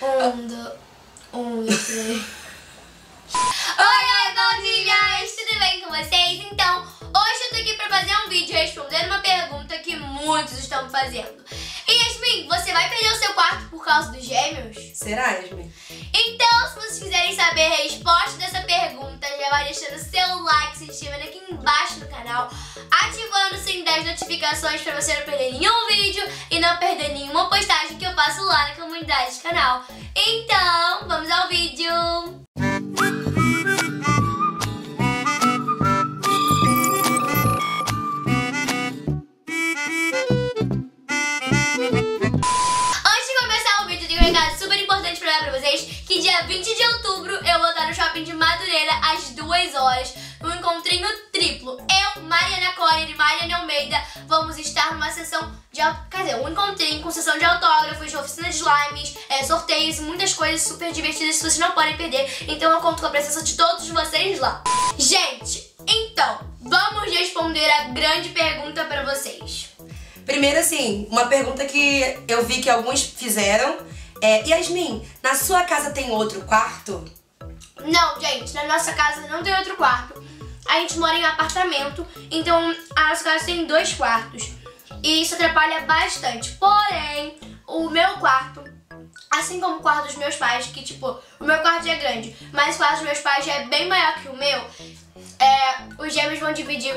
Um, do, um, dois, três. Oi, oi, bom dia! Tudo bem com vocês? Então, hoje eu tô aqui pra fazer um vídeo respondendo uma pergunta que muitos estão fazendo. E Yasmin, você vai perder o seu quarto por causa dos gêmeos? Será, Yasmin? Se vocês quiserem saber a resposta dessa pergunta, já vai deixando seu like, se inscrevendo aqui embaixo no canal, ativando o sininho das notificações pra você não perder nenhum vídeo e não perder nenhuma postagem que eu faço lá na comunidade do canal. Então, vamos ao vídeo! Almeida vamos estar numa sessão de... Quer dizer, um encontrinho com sessão de autógrafos, de oficina de slimes, é, sorteios, muitas coisas super divertidas que vocês não podem perder. Então eu conto com a presença de todos vocês lá. Gente, então, vamos responder a grande pergunta pra vocês. Primeiro, assim, uma pergunta que eu vi que alguns fizeram é: Yasmin, na sua casa tem outro quarto? Não, gente, na nossa casa não tem outro quarto. A gente mora em apartamento, então a nossa casa tem dois quartos. E isso atrapalha bastante. Porém, o meu quarto, assim como o quarto dos meus pais, que tipo, o meu quarto é grande, mas o quarto dos meus pais já é bem maior que o meu, é, os gêmeos vão dividir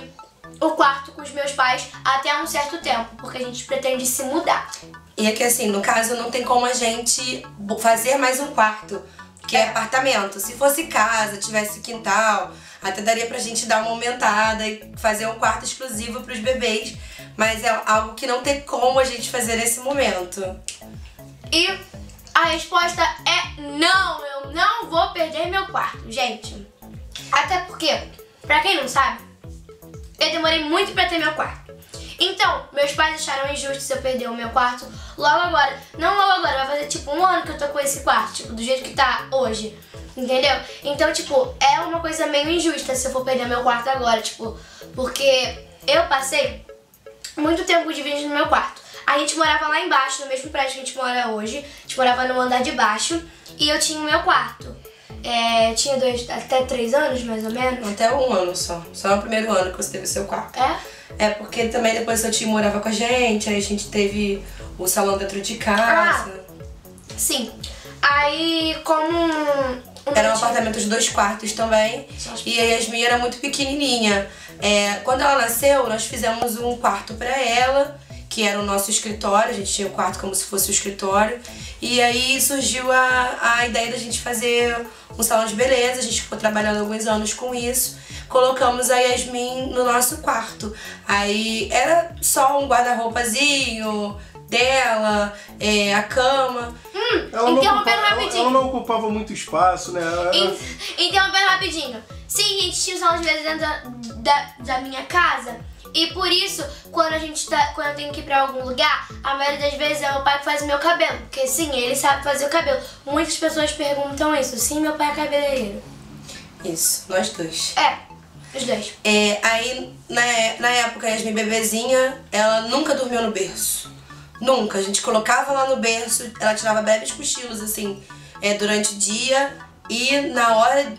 o quarto com os meus pais até um certo tempo, porque a gente pretende se mudar. E aqui, assim, no caso, não tem como a gente fazer mais um quarto, que é, É. apartamento. Se fosse casa, tivesse quintal, até daria pra gente dar uma aumentada e fazer um quarto exclusivo pros bebês. Mas é algo que não tem como a gente fazer nesse momento. E a resposta é não, eu não vou perder meu quarto, gente. Até porque, pra quem não sabe, eu demorei muito pra ter meu quarto. Então, meus pais acharam injusto se eu perder o meu quarto logo agora. Não logo agora, vai fazer tipo um ano que eu tô com esse quarto, tipo, do jeito que tá hoje. Entendeu? Então, tipo, é uma coisa meio injusta se eu for perder meu quarto agora, tipo, porque eu passei muito tempo dividindo no meu quarto. A gente morava lá embaixo, no mesmo prédio que a gente mora hoje. A gente morava no andar de baixo. E eu tinha o meu quarto. É, tinha dois, até três anos, mais ou menos. Até um ano só. Só no primeiro ano que você teve o seu quarto. É? É porque também depois seu tio morava com a gente, aí a gente teve o salão dentro de casa. Sim. Aí, como... Era um apartamento de dois quartos também. E a Yasmin era muito pequenininha. É, quando ela nasceu, nós fizemos um quarto pra ela, que era o nosso escritório. A gente tinha o quarto como se fosse o escritório. E aí surgiu a, a ideia da gente fazer um salão de beleza. A gente ficou trabalhando alguns anos com isso. Colocamos a Yasmin no nosso quarto. Aí era só um guarda-roupazinho dela, é, a cama. Ela não, Interrompendo ela, rapidinho. ela não ocupava muito espaço, né? Ela- In- Interrompendo rapidinho. Sim, a gente tinha salão de beleza dentro da, da, da minha casa. E por isso, quando a gente tá. Quando eu tenho que ir pra algum lugar, a maioria das vezes é meu pai que faz o meu cabelo. Porque sim, ele sabe fazer o cabelo. Muitas pessoas perguntam isso. Sim, meu pai é cabeleireiro. Isso, nós dois. É, os dois. É, aí, na, na época, a Yasmin bebezinha, ela nunca dormiu no berço. Nunca. A gente colocava lá no berço, ela tirava breves cochilos, assim, é, durante o dia. E na hora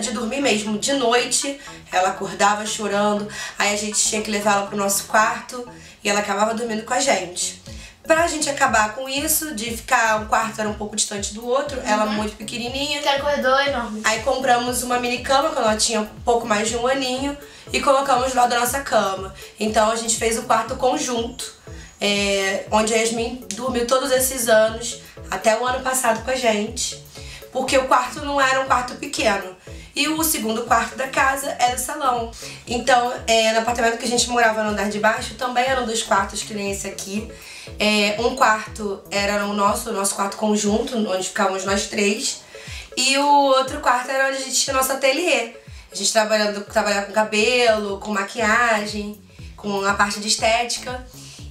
de dormir mesmo, de noite, ela acordava chorando. Aí a gente tinha que levá-la pro nosso quarto e ela acabava dormindo com a gente. Pra gente acabar com isso, de ficar, um quarto era um pouco distante do outro, ela muito pequenininha. Que era um corredor enorme. Aí compramos uma mini cama quando ela tinha um pouco mais de um aninho e colocamos lá da nossa cama. Então a gente fez o quarto conjunto, é, onde a Yasmin dormiu todos esses anos, até o ano passado com a gente, porque o quarto não era um quarto pequeno. E o segundo quarto da casa era o salão. Então, é, no apartamento que a gente morava no andar de baixo, também eram dois quartos que nem esse aqui. É, um quarto era o nosso, o nosso quarto conjunto, onde ficávamos nós três. E o outro quarto era onde a gente tinha nosso ateliê. A gente trabalhando, trabalhava com cabelo, com maquiagem, com a parte de estética.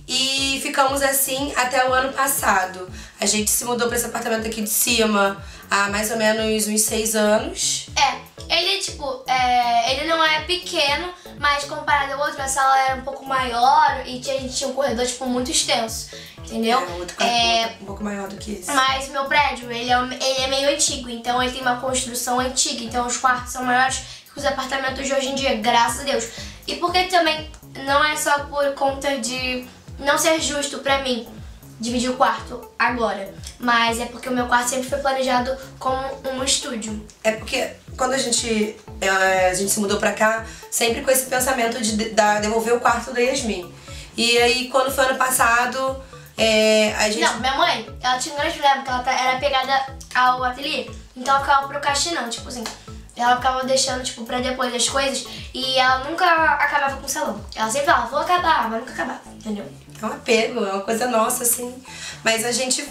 E ficamos assim até o ano passado. A gente se mudou para esse apartamento aqui de cima há mais ou menos uns seis anos. É, ele tipo, é, ele não é pequeno, mas comparado ao outro, a sala era um pouco maior e a gente tinha um corredor tipo muito extenso. entendeu? É, outro quarto É, um pouco maior do que esse. mas meu prédio, ele é, ele é meio antigo, então ele tem uma construção antiga, então os quartos são maiores que os apartamentos de hoje em dia, graças a Deus. E porque também não é só por conta de não ser justo pra mim dividir o quarto agora, mas é porque o meu quarto sempre foi planejado como um estúdio. É porque quando a gente, eh, a gente se mudou pra cá, sempre com esse pensamento de de- da- devolver o quarto da Yasmin. E aí, quando foi ano passado, eh, a gente. Não, minha mãe, ela tinha um grande problema, porque ela era pegada ao ateliê. Então ela ficava procrastinando, tipo assim. Ela ficava deixando, tipo, pra depois as coisas. E ela nunca acabava com o salão. Ela sempre falava, vou acabar, mas nunca acabava, entendeu? É um apego, é uma coisa nossa, assim. Mas a gente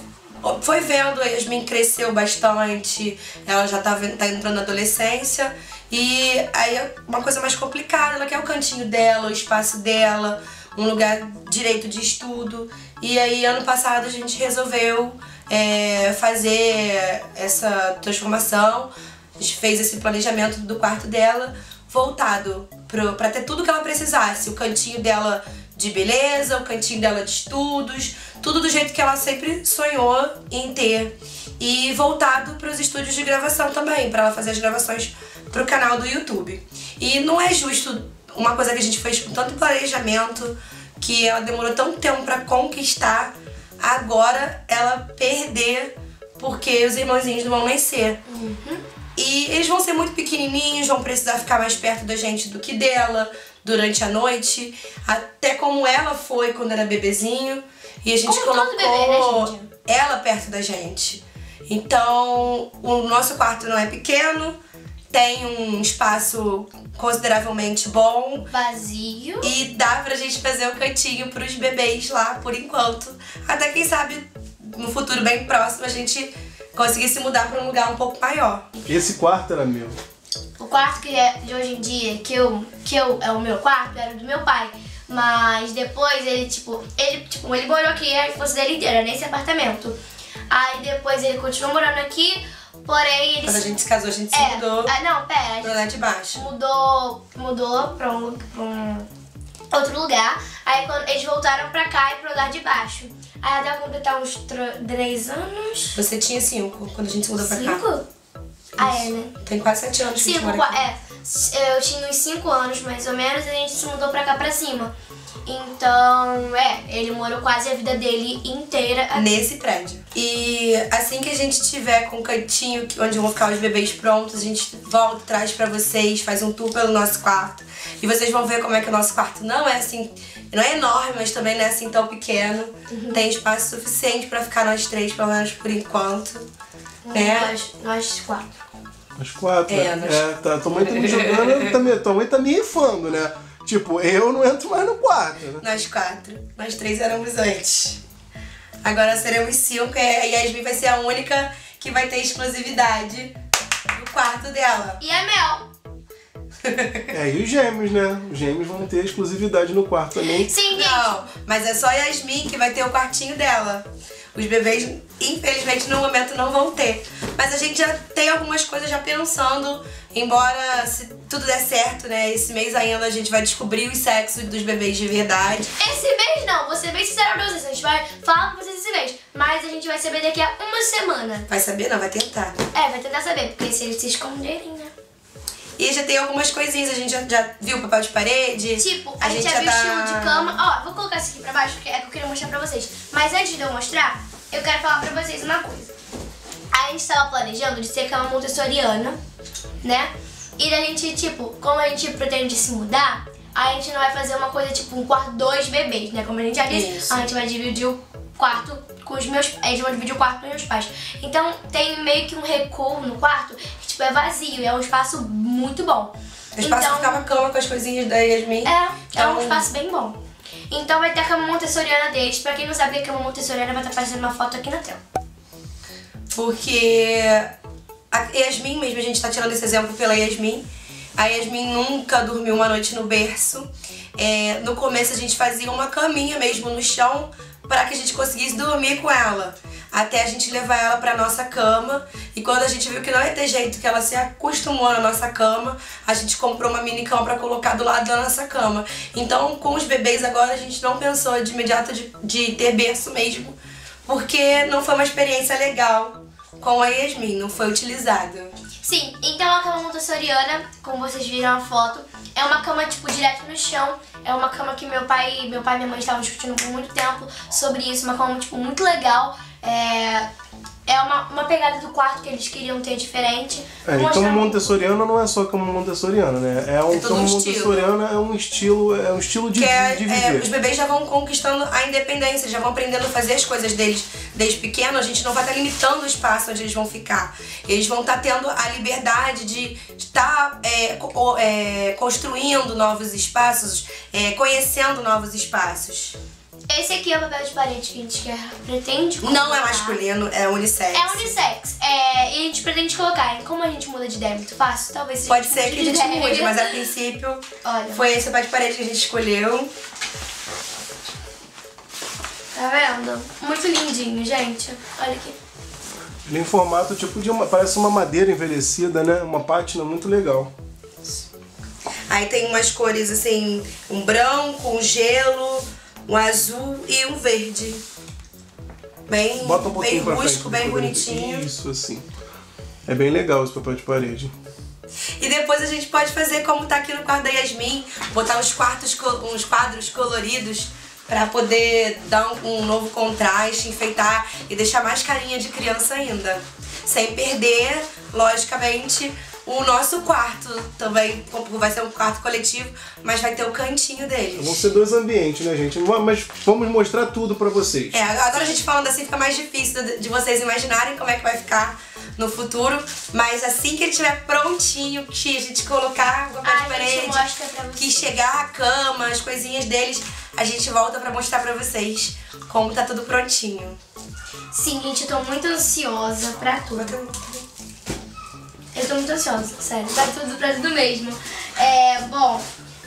foi vendo, a Yasmin cresceu bastante, ela já tá, tá entrando na adolescência. E aí é uma coisa mais complicada, ela quer o cantinho dela, o espaço dela, um lugar direito de estudo. E aí ano passado a gente resolveu é, fazer essa transformação. A gente fez esse planejamento do quarto dela voltado pro, pra ter tudo que ela precisasse. O cantinho dela de beleza, o cantinho dela de estudos, tudo do jeito que ela sempre sonhou em ter. E voltado para os estúdios de gravação também, para ela fazer as gravações pro canal do YouTube. E não é justo uma coisa que a gente fez com tanto planejamento, que ela demorou tanto tempo para conquistar, agora ela perder porque os irmãozinhos não vão nascer. E eles vão ser muito pequenininhos, vão precisar ficar mais perto da gente do que dela durante a noite. Até como ela foi quando era bebezinho. E a gente Como colocou bebê, né, gente? ela perto da gente. Então, o nosso quarto não é pequeno, tem um espaço consideravelmente bom. Vazio. E dá pra gente fazer o cantinho pros bebês lá por enquanto. Até quem sabe no futuro bem próximo a gente conseguir se mudar pra um lugar um pouco maior. Esse quarto era meu. O quarto que é de hoje em dia, que eu, que eu é o meu quarto, era do meu pai. Mas depois ele, tipo, ele, tipo, ele morou aqui a infância dele inteira, nesse apartamento. Aí depois ele continuou morando aqui, porém ele Quando a gente se casou, a gente se é, mudou Ah, não, pera, a gente pro andar de baixo. mudou, mudou pra um, pra um outro lugar. Aí quando eles voltaram pra cá e pro andar de baixo. Aí até eu completar uns tr- três anos. Você tinha cinco quando a gente se mudou pra cá. Cinco? Ah, é, né? Tem quase sete anos que a gente Cinco, mora aqui. é. Eu tinha uns 5 anos mais ou menos e a gente se mudou pra cá pra cima. Então, é, ele morou quase a vida dele inteira aqui. Nesse prédio. E assim que a gente tiver com o cantinho onde vão ficar os bebês prontos, a gente volta, traz pra vocês, faz um tour pelo nosso quarto. E vocês vão ver como é que o nosso quarto não é assim, não é enorme, mas também não é assim tão pequeno. Uhum. Tem espaço suficiente pra ficar nós três, pelo menos por enquanto. Né? Nós, nós quatro. Nós quatro. É, né? nós- É, tá, tua mãe tá me jogando, tá me, tua mãe tá me rifando, né? Tipo, eu não entro mais no quarto, né? Nós quatro. Nós três éramos antes. Agora seremos cinco e a Yasmin vai ser a única que vai ter exclusividade no quarto dela. E a Mel. É, e os gêmeos, né? Os gêmeos vão ter exclusividade no quarto também. Sim. Não, mas é só a Yasmin que vai ter o quartinho dela. Os bebês, infelizmente, no momento não vão ter. Mas a gente já tem algumas coisas já pensando, embora se tudo der certo, né? Esse mês ainda a gente vai descobrir os sexos dos bebês de verdade. Esse mês não, vou ser bem sincera pra vocês. A gente vai falar pra vocês esse mês. Mas a gente vai saber daqui a uma semana. Vai saber? Não, vai tentar. É, vai tentar saber, porque se eles se esconderem, né? E já tem algumas coisinhas, a gente já, já viu papel de parede. Tipo, a, gente, já viu o estilo de cama. Ó, vou colocar isso aqui pra baixo, porque é que eu queria mostrar pra vocês. Mas antes de eu mostrar, eu quero falar pra vocês uma coisa. A gente tava planejando de ser cama montessoriana, né? E da gente, tipo, como a gente pretende se mudar, a gente não vai fazer uma coisa tipo um quarto, dois bebês, né? Como a gente já disse, Isso. a gente vai dividir o quarto com os meus A gente vai dividir o quarto com os meus pais. Então tem meio que um recuo no quarto tipo, é vazio e é um espaço muito bom. O espaço então, ficava cama com as coisinhas da Yasmin. é, é Então- um espaço bem bom. Então vai ter a cama montessoriana deles. Pra quem não sabe é cama montessoriana, vai estar aparecendo uma foto aqui na tela. Porque a Yasmin mesmo, a gente tá tirando esse exemplo pela Yasmin. A Yasmin nunca dormiu uma noite no berço. É, no começo a gente fazia uma caminha mesmo no chão para que a gente conseguisse dormir com ela. Até a gente levar ela pra nossa cama. E quando a gente viu que não ia ter jeito, que ela se acostumou na nossa cama, a gente comprou uma mini cama pra colocar do lado da nossa cama. Então, com os bebês agora, a gente não pensou de imediato de, de ter berço mesmo, porque não foi uma experiência legal com a Yasmin, não foi utilizada. Sim, então a cama montessoriana, como vocês viram a foto, é uma cama tipo direto no chão. É uma cama que meu pai, meu pai e minha mãe estavam discutindo por muito tempo sobre isso, uma cama tipo muito legal. É, é uma, uma pegada do quarto que eles queriam ter diferente. É, e cama montessoriana não é só cama montessoriana, né? É um É cama um montessoriana é um estilo, é um estilo de, Que é, de é, viver. os bebês já vão conquistando a independência, já vão aprendendo a fazer as coisas deles desde pequeno. A gente não vai estar limitando o espaço onde eles vão ficar. Eles vão estar tendo a liberdade de estar é, co- é, construindo novos espaços, é, conhecendo novos espaços. Esse aqui é o papel de parede que a gente quer, pretende Não é colocar. masculino, é unissex. É unissex. É, e a gente pretende colocar. E como a gente muda de ideia muito fácil, talvez seja Pode ser que a gente de ideia. mude, mas a princípio Olha. foi esse papel de parede que a gente escolheu. Tá vendo? Muito lindinho, gente. Olha aqui. Ele é em formato tipo de uma. Parece uma madeira envelhecida, né? Uma pátina muito legal. Aí tem umas cores assim, um branco, um gelo, um azul e um verde. Bem, Bota um bem rústico, bem bonitinho. Isso, assim. É bem legal esse papel de parede. E depois a gente pode fazer como tá aqui no quarto da Yasmin, botar uns, quartos, uns quadros coloridos pra poder dar um, um novo contraste, enfeitar e deixar mais carinha de criança ainda. Sem perder, logicamente, o nosso quarto também, vai ser um quarto coletivo, mas vai ter o cantinho deles. Vão ser dois ambientes, né, gente? Mas vamos mostrar tudo pra vocês. É, agora a gente falando assim fica mais difícil de- vocês imaginarem como é que vai ficar no futuro. Mas assim que ele estiver prontinho, que a gente colocar o papel de Ai, a gente parede, mostra pra que chegar a cama, as coisinhas deles, a gente volta pra mostrar pra vocês como tá tudo prontinho. Sim, gente, eu tô muito ansiosa pra tudo. Eu tô muito ansiosa, sério. Tá tudo pra tudo mesmo. É, bom,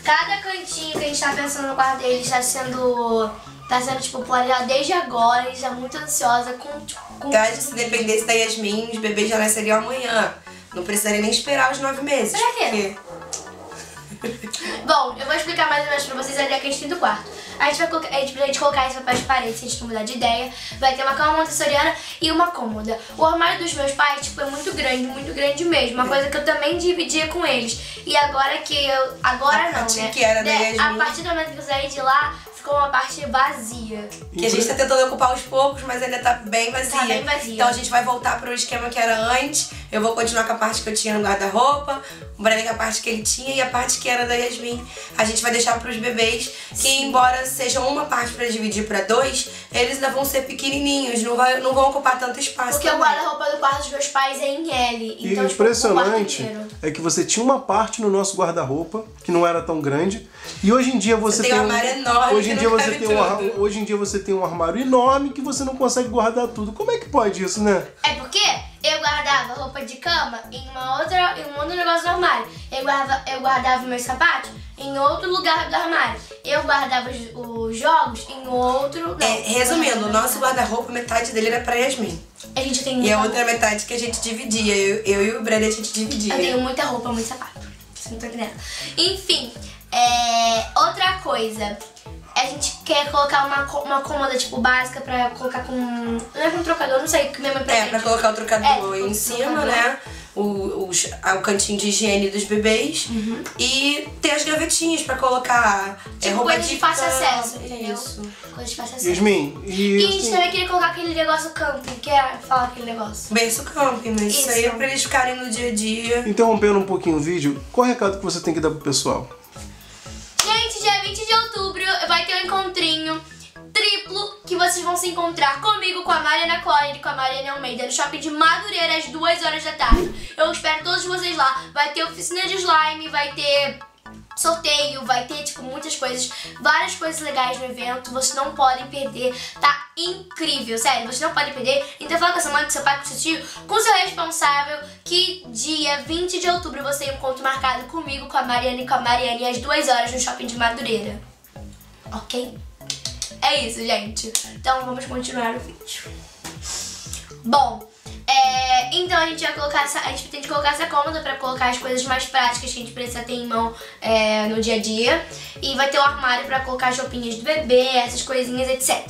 cada cantinho que a gente tá pensando no quarto deles tá sendo. Tá sendo, tipo, planejado desde agora. A gente tá muito ansiosa com. tipo, com que se dependesse da Yasmin, os bebês já nasceriam amanhã. Não precisaria nem esperar os nove meses. Pra quê? porque- Bom, eu vou explicar mais ou menos pra vocês a ideia que a gente tem do quarto. A gente vai colocar, a gente pretende colocar esse papel de parede, se a gente não mudar de ideia. Vai ter uma cama montessoriana e uma cômoda. O armário dos meus pais, tipo, é muito grande, muito grande mesmo. Uma coisa que eu também dividia com eles. E agora que eu... Agora A não, né? que era da Yasmin. A partir do momento que eu saí de lá, ficou uma parte vazia. Que a gente tá tentando ocupar aos poucos, mas ainda tá bem vazia. Tá bem vazia. Então a gente vai voltar pro esquema que era antes. Eu vou continuar com a parte que eu tinha no guarda-roupa, o Brandon com a parte que ele tinha e a parte que era da Yasmin. A gente vai deixar pros bebês, que embora seja uma parte pra dividir pra dois, eles ainda vão ser pequenininhos, não, vai, não vão ocupar tanto espaço Porque o também. guarda-roupa do quarto dos meus pais é em L. E Então, o tipo, o impressionante é que você tinha uma parte no nosso guarda-roupa que não era tão grande e hoje em dia você, tem um armário enorme hoje em que dia você tem um hoje em dia você tem um armário enorme que você não consegue guardar tudo. Como é que pode isso, né? É porque eu guardava roupa de cama em uma outra, em um outro negócio do armário. Eu guardava, eu guardava meus sapatos em outro lugar do armário. Eu guardava os, os jogos em outro. É, resumindo, o nosso guarda-roupa, metade dele era pra Yasmin. A gente tem E a outra metade que a gente dividia. Eu, eu e o Brandon a gente dividia. Eu tenho muita roupa, muito sapato. Vocês não estão entendendo. Enfim, é, outra coisa. A gente quer colocar uma, uma cômoda, tipo, básica pra colocar com... Não é com trocador, não sei o que minha mãe É, pretende. pra colocar o trocador É, em o cima, trocador. né? O, ah, o cantinho de higiene dos bebês. Uhum. E ter as gavetinhas pra colocar é, Tipo, roupa coisa de fácil acesso, entendeu? Isso. Coisa de fácil acesso. Yasmin, e, E a gente assim, também queria colocar aquele negócio camping. Quer falar aquele negócio? Berço camping, mas isso. Isso. aí é pra eles ficarem no dia a dia. interrompendo um pouquinho o vídeo, qual é o recado que você tem que dar pro pessoal? Outubro vai ter um encontrinho triplo que vocês vão se encontrar comigo, com a Mariana Collin e com a Mariana Almeida no shopping de Madureira às 2 horas da tarde. Eu espero todos vocês lá. Vai ter oficina de slime, vai ter sorteio, vai ter, tipo, muitas coisas, várias coisas legais no evento, vocês não podem perder, tá incrível, sério, vocês não podem perder. Então fala com sua mãe, com seu pai, com seu tio, com seu responsável, que dia 20 de outubro você tem um encontro marcado comigo, com a Mariana e com a Mariane, às 2 horas no Shopping de Madureira. Ok? É isso, gente. Então vamos continuar o vídeo. Bom, é, então a gente vai colocar essa, a gente pretende colocar essa cômoda pra colocar as coisas mais práticas que a gente precisa ter em mão é, no dia a dia. E vai ter o armário pra colocar as roupinhas do bebê, essas coisinhas, etc.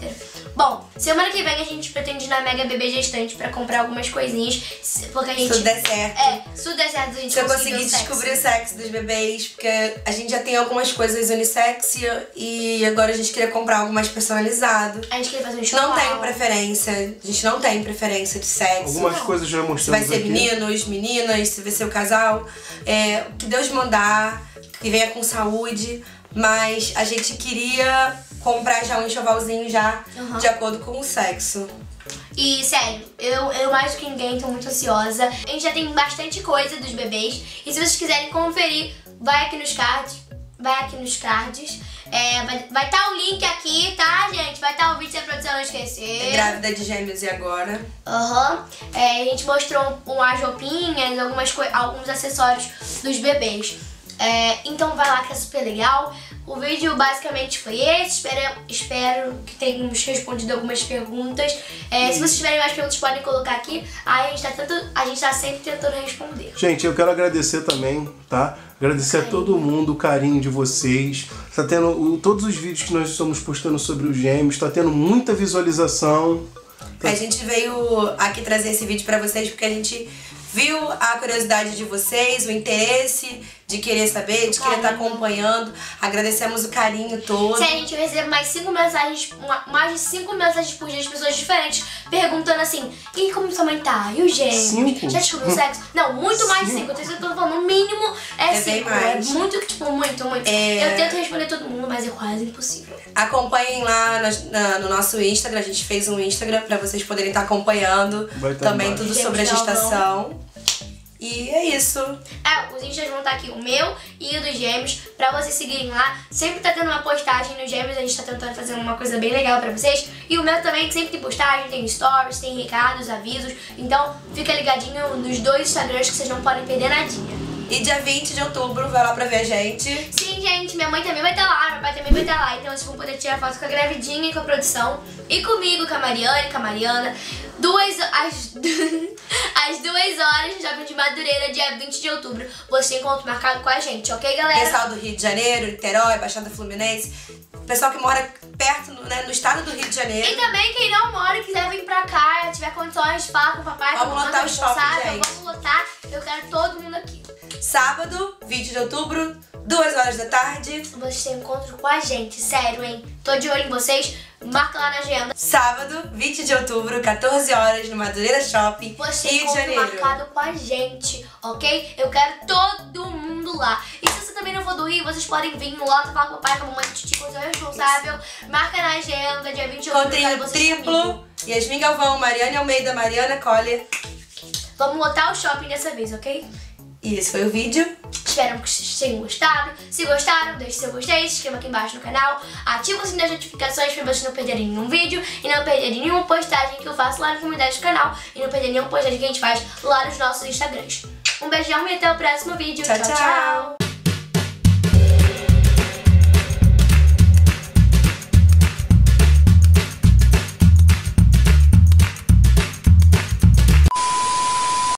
Bom, semana que vem a gente pretende ir na Mega Bebê Gestante pra comprar algumas coisinhas, se- porque a gente... Se tudo der certo. É, se tudo der certo, a gente Se eu conseguir conseguir o sexo. descobrir o sexo dos bebês, porque a gente já tem algumas coisas unissex e agora a gente queria comprar algo mais personalizado. A gente queria fazer um enxoval. Não tem preferência, a gente não tem preferência de sexo. Algumas Não. coisas já Se mostramos vai ser aqui. meninos, meninas, se vai ser o casal. É, o que Deus mandar, que venha com saúde. Mas a gente queria comprar já um enxovalzinho já Aham. de acordo com o sexo. E sério, eu, eu mais do que ninguém tô muito ansiosa. A gente já tem bastante coisa dos bebês. E se vocês quiserem conferir, vai aqui nos cards. Vai aqui nos cards. É, vai estar tá o link aqui, tá, gente? Vai estar o vídeo se a produção não esquecer. Grávida de gêmeos e agora. Aham. É, a gente mostrou umas roupinhas, algumas alguns acessórios dos bebês. É, então vai lá que é super legal. O vídeo basicamente foi esse. Espero, espero que tenhamos respondido algumas perguntas. É, se vocês tiverem mais perguntas, podem colocar aqui. Aí a gente tá, tanto, a gente tá sempre tentando responder. Gente, eu quero agradecer também, tá? Agradecer a todo mundo, o carinho de vocês. Está tendo o- todos os vídeos que nós estamos postando sobre os gêmeos, está tendo muita visualização. A gente veio aqui trazer esse vídeo pra vocês porque a gente viu a curiosidade de vocês, o interesse de querer saber, de querer estar Carinho. acompanhando. Agradecemos o carinho todo. Se a gente recebe mais cinco mensagens, mais de cinco mensagens por dia de pessoas diferentes perguntando assim: e como sua mãe tá? E o gêmeos? Cinco? Já descobriu o sexo? Não, muito mais de cinco. Eu tenho certeza que eu tô falando, no mínimo é, É bem cinco. mais. É muito, tipo, muito, muito. É. Eu tento responder todo mundo, mas é quase impossível. Acompanhem lá nas- na- no nosso Instagram, a gente fez um Instagram pra vocês poderem estar acompanhando Vai tá também tudo sobre a gestação. E é isso. É, os instas vão estar aqui, o meu e o dos gêmeos, pra vocês seguirem lá. Sempre tá tendo uma postagem nos gêmeos, a gente tá tentando fazer uma coisa bem legal pra vocês. E o meu também, que sempre tem postagem, tem stories, tem recados, avisos. Então, fica ligadinho nos dois Instagrams que vocês não podem perder nadinha. E dia 20 de outubro, vai lá pra ver a gente. Sim, gente, minha mãe também vai estar lá, meu pai também vai estar lá. Então vocês vão poder tirar foto com a gravidinha e com a produção. E comigo, com a Mariana e com a Mariana. Duas, às, às duas horas no Shopping de Madureira, dia 20 de outubro. Você tem encontro marcado com a gente, ok, galera? Pessoal do Rio de Janeiro, Niterói, Baixada Fluminense. Pessoal que mora perto, né, no estado do Rio de E Janeiro. também quem não mora e quiser vir pra cá, tiver condições, fala com o papai, Vamos com lotar o shopping, gente. Vamos lotar, eu quero todo mundo aqui. Sábado, 20 de outubro, 2 horas da tarde. Vocês têm encontro com a gente, sério, hein? Tô de olho em vocês, marca lá na agenda. Sábado, 20 de outubro, 14 horas, no Madureira Shopping, Você Rio de Janeiro. marcado com a gente, ok? Eu quero todo mundo lá. E se você também não for do Rio, vocês podem vir no Lota, falar com o papai, com a mamãe, titi, com o seu responsável. Marca na agenda, dia 20 de outubro, quero Encontrinho vocês comigo. triplo. Yasmin Galvão, Mariane Almeida, Mariana Collier. Vamos lotar o shopping dessa vez, ok? E esse foi o vídeo. Espero que vocês tenham gostado. Se gostaram, deixe seu gostei, se inscreva aqui embaixo no canal, ativa o sininho das notificações para vocês não perderem nenhum vídeo e não perderem nenhuma postagem que eu faço lá na comunidade do canal e não perderem nenhuma postagem que a gente faz lá nos nossos Instagrams. Um beijão e até o próximo vídeo. Tchau, tchau. tchau. tchau.